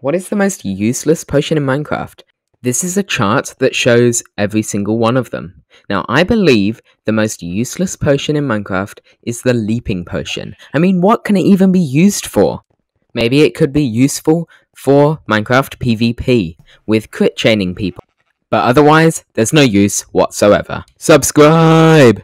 What is the most useless potion in Minecraft? This is a chart that shows every single one of them. Now, I believe the most useless potion in Minecraft is the leaping potion. I mean, what can it even be used for? Maybe it could be useful for Minecraft PvP with crit chaining people. But otherwise, there's no use whatsoever. Subscribe!